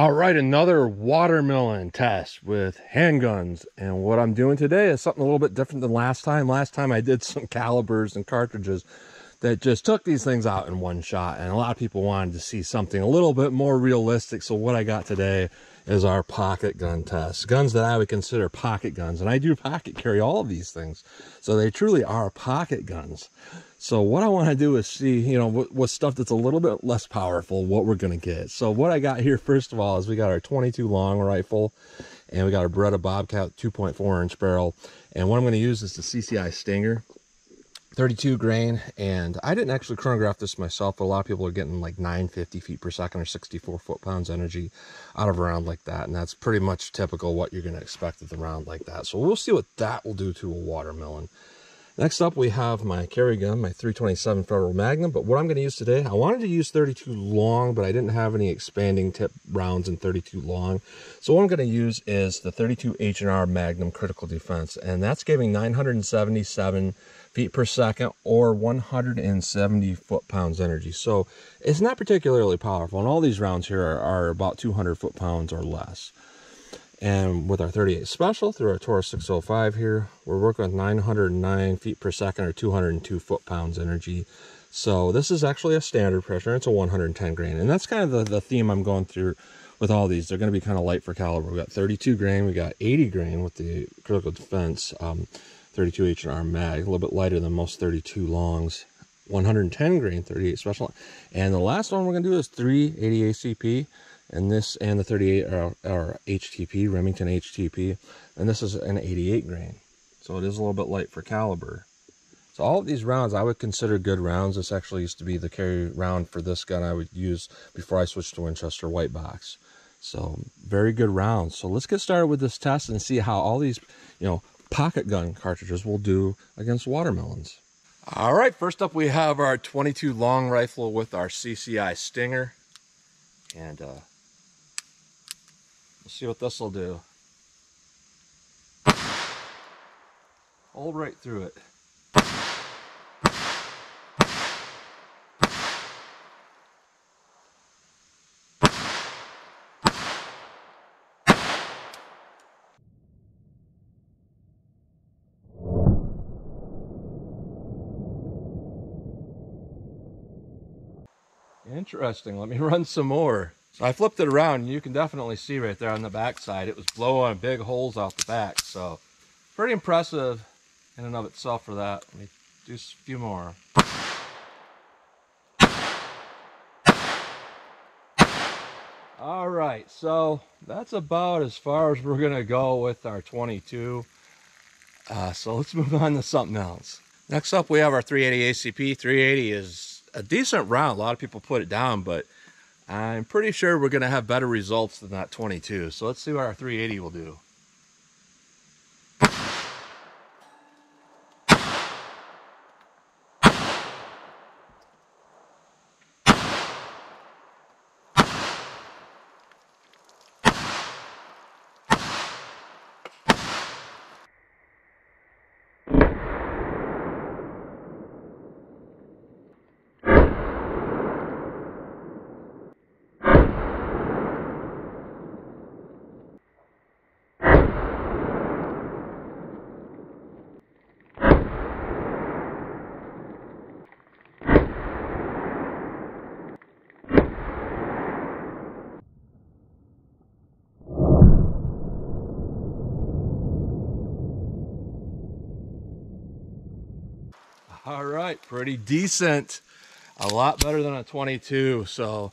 All right, another watermelon test with handguns. And what I'm doing today is something a little bit different than last time. Last time I did some calibers and cartridges that just took these things out in one shot. And a lot of people wanted to see something a little bit more realistic. So what I got today is our pocket gun test. Guns that I would consider pocket guns. And I do pocket carry all of these things. So they truly are pocket guns. So what I want to do is see, you know, what, what stuff that's a little bit less powerful, what we're going to get. So what I got here, first of all, is we got our 22 long rifle and we got our Beretta Bobcat 2.4 inch barrel. And what I'm going to use is the CCI Stinger 32 grain. And I didn't actually chronograph this myself, but a lot of people are getting like 950 feet per second or 64 foot-pounds energy out of a round like that. And that's pretty much typical what you're going to expect with a round like that. So we'll see what that will do to a watermelon. Next up, we have my carry gun, my 327 Federal Magnum. But what I'm going to use today, I wanted to use 32 long, but I didn't have any expanding tip rounds in 32 long. So what I'm going to use is the 32 H&R Magnum Critical Defense. And that's giving 977 feet per second or 170 foot-pounds energy. So it's not particularly powerful. And all these rounds here are, are about 200 foot-pounds or less. And with our 38 special through our Taurus 605 here, we're working with 909 feet per second or 202 foot-pounds energy. So this is actually a standard pressure. It's a 110 grain. And that's kind of the, the theme I'm going through with all these. They're going to be kind of light for caliber. We got 32 grain. We got 80 grain with the critical defense um, 32 H&R mag. A little bit lighter than most 32 longs. 110 grain 38 special. And the last one we're going to do is 380 ACP and this and the 38 are, are HTP, Remington HTP, and this is an 88 grain. So it is a little bit light for caliber. So all of these rounds I would consider good rounds. This actually used to be the carry round for this gun I would use before I switched to Winchester White Box. So very good rounds. So let's get started with this test and see how all these, you know, pocket gun cartridges will do against watermelons. All right, first up we have our 22 long rifle with our CCI Stinger. And uh, Let's see what this will do. All right through it. Interesting. Let me run some more. I flipped it around and you can definitely see right there on the back side, it was blowing big holes out the back. So pretty impressive in and of itself for that. Let me do a few more. All right, so that's about as far as we're gonna go with our 22. Uh, so let's move on to something else. Next up, we have our 380 ACP. 380 is a decent round. A lot of people put it down, but I'm pretty sure we're going to have better results than that 22. So let's see what our 380 will do. All right, pretty decent. A lot better than a 22. So,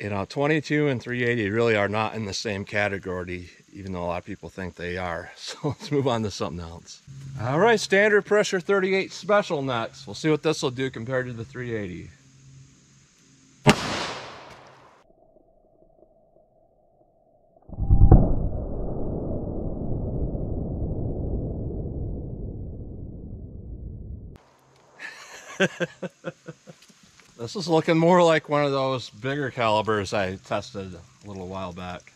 you know, 22 and 380 really are not in the same category, even though a lot of people think they are. So let's move on to something else. All right, standard pressure 38 special next. We'll see what this will do compared to the 380. this is looking more like one of those bigger calibers I tested a little while back.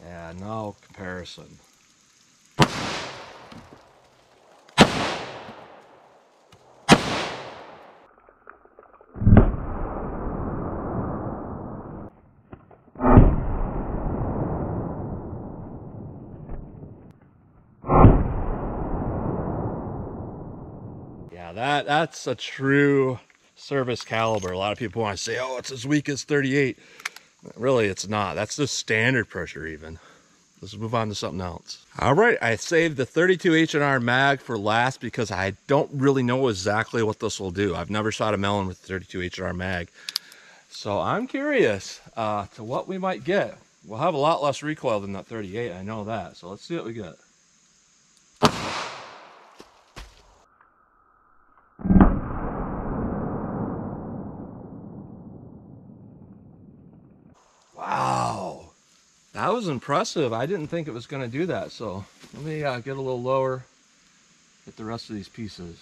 Yeah, no comparison. That that's a true service caliber. A lot of people want to say, oh, it's as weak as 38. Really, it's not. That's the standard pressure even. Let's move on to something else. All right, I saved the 32 H&R mag for last because I don't really know exactly what this will do. I've never shot a melon with 32 H&R mag. So I'm curious uh, to what we might get. We'll have a lot less recoil than that 38, I know that. So let's see what we get. Wow, that was impressive. I didn't think it was going to do that. So let me uh, get a little lower, get the rest of these pieces.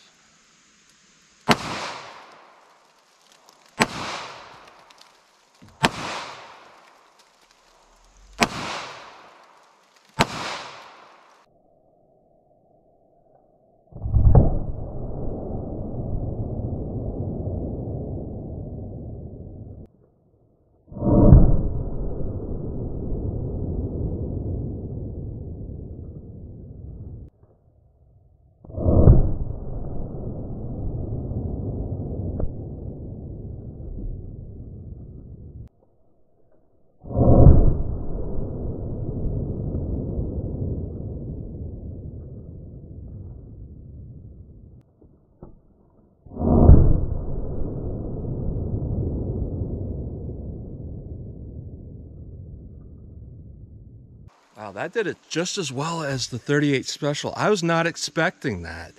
Wow, that did it just as well as the 38 Special. I was not expecting that.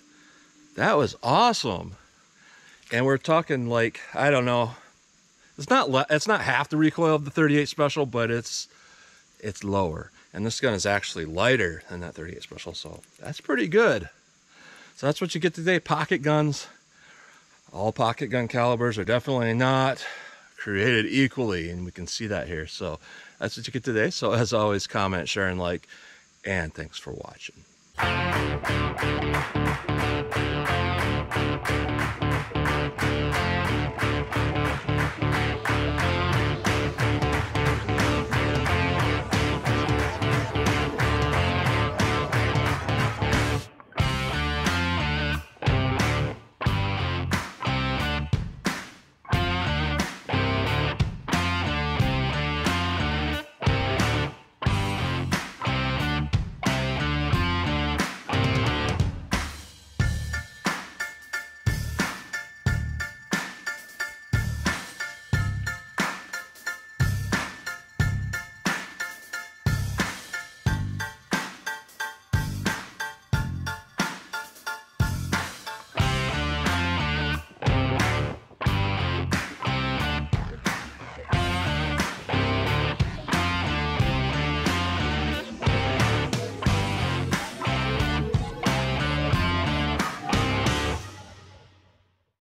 That was awesome. And we're talking like, I don't know, it's not it's not half the recoil of the 38 Special, but it's it's lower. And this gun is actually lighter than that 38 Special, so that's pretty good. So that's what you get today, pocket guns. All pocket gun calibers are definitely not created equally, and we can see that here. So that's what you get today. So as always, comment, share, and like, and thanks for watching.